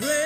Pray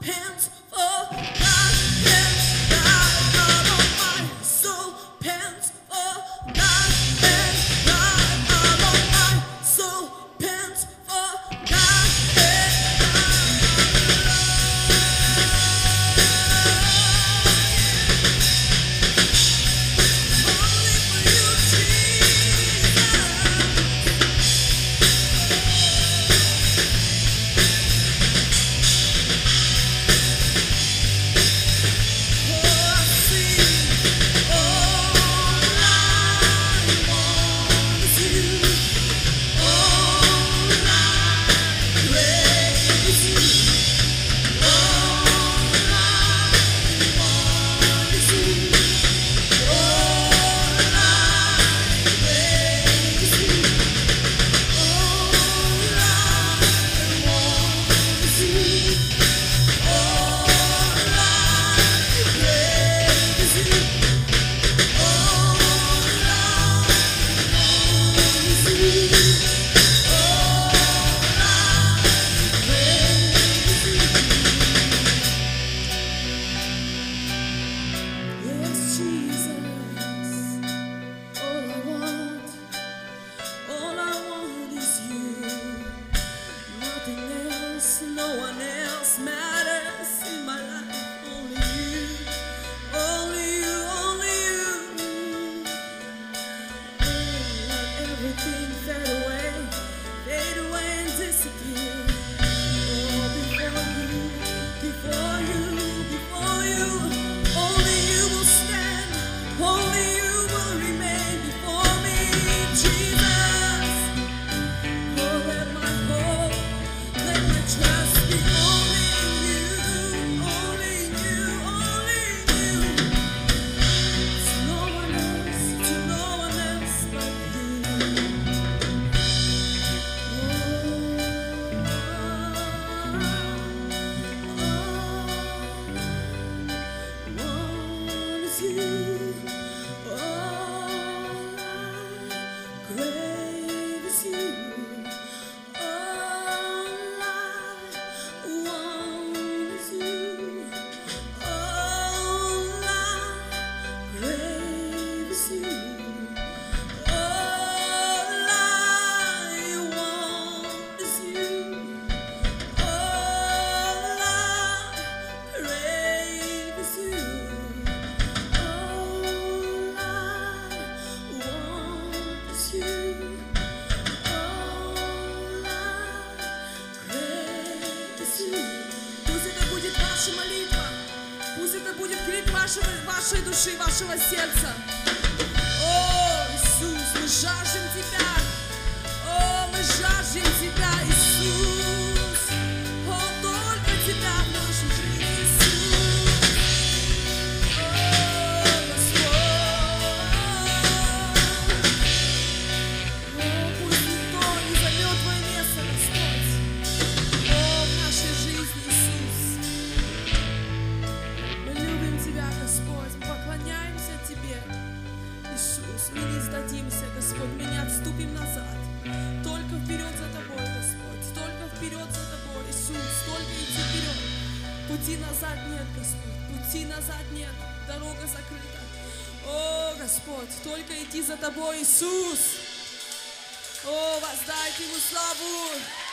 pants жизни. Пусть это будет ваша молитва. Пусть это будет крик вашего, вашей души, вашего сердца. О, Иисус, мы жаждем Тебя. О, мы жаждем Тебя, Иисус. О, только Тебя в нашу жизнь. идти назад нет, дорога закрыта. О, Господь, только идти за Тобой, Иисус! О, воздайте Ему славу!